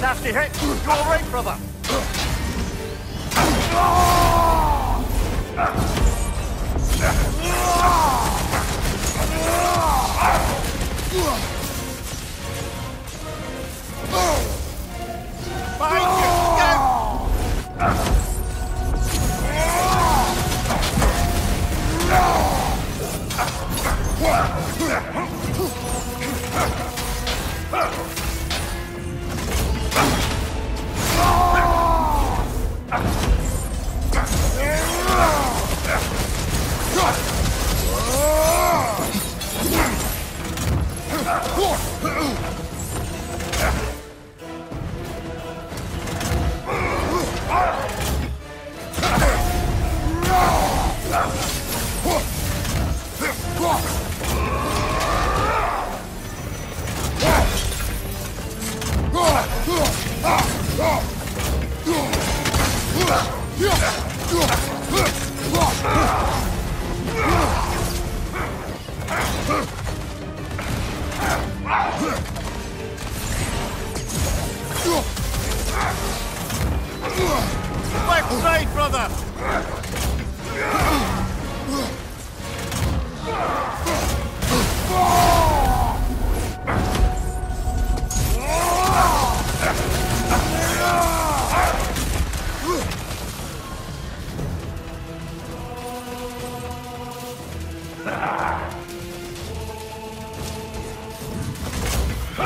Nasty hit. You all right, brother? floor! Huh! Left side, brother!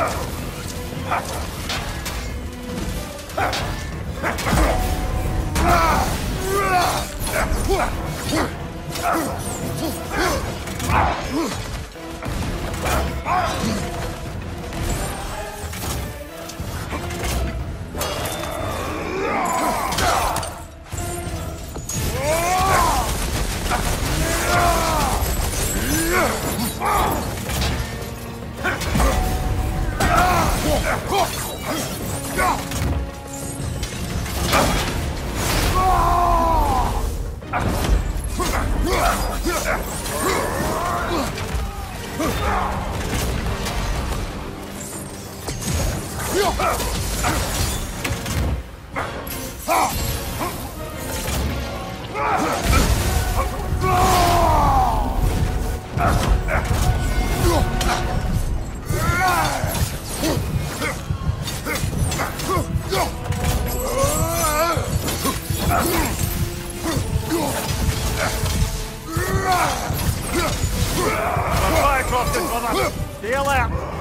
Ah! Ah! Fire across it, brother! Stay alert!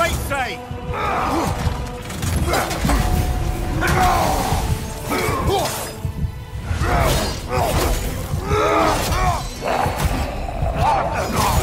Great save! No!